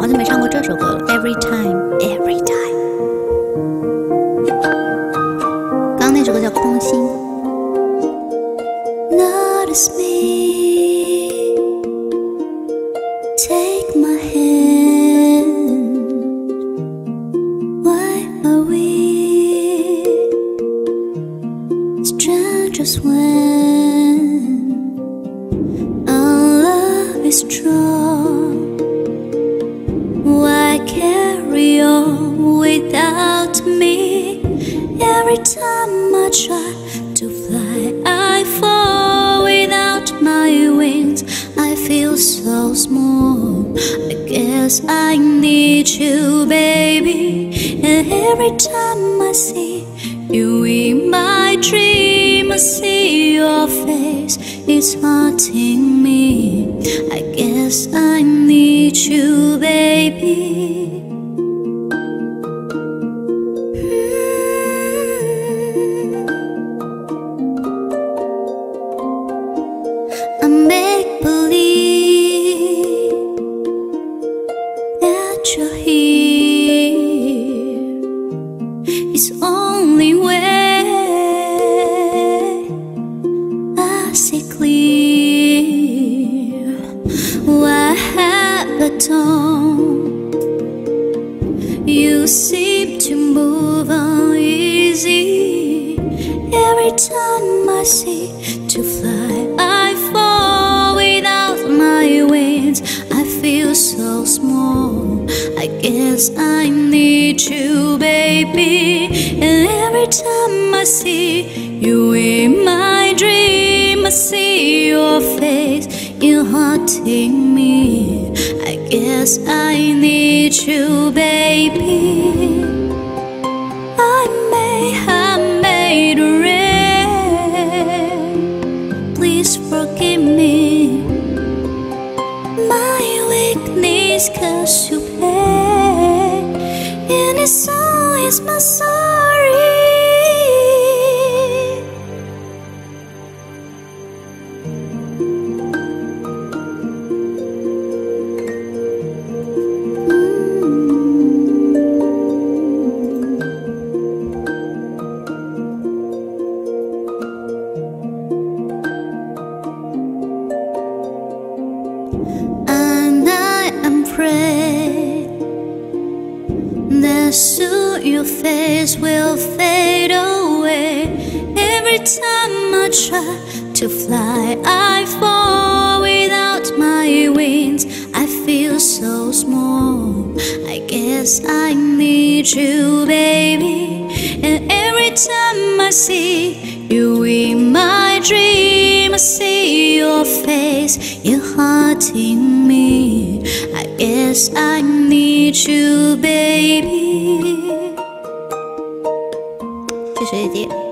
好久没唱过这首歌了。Every time, every time。刚刚那首歌叫《空心》。Notice me, take my hand. Why are we strangers when our love is strong? On without me? Every time I try to fly, I fall without my wings. I feel so small. I guess I need you, baby. And every time I see you in my dream, I see your face. It's haunting me. I guess I need you, baby. It's only way I see clear. what happened. You seem to move uneasy every time I see to I guess I need you, baby. And every time I see you in my dream, I see your face. You're haunting me. I guess I need you, baby. I cause you pay. And it's always my sorry. Soon your face will fade away. Every time I try to fly, I fall without my wings. I feel so small. I guess I need you, baby. And every time I see you in my dream, I see your face. You're haunting me. I guess I need you, baby. 学姐姐，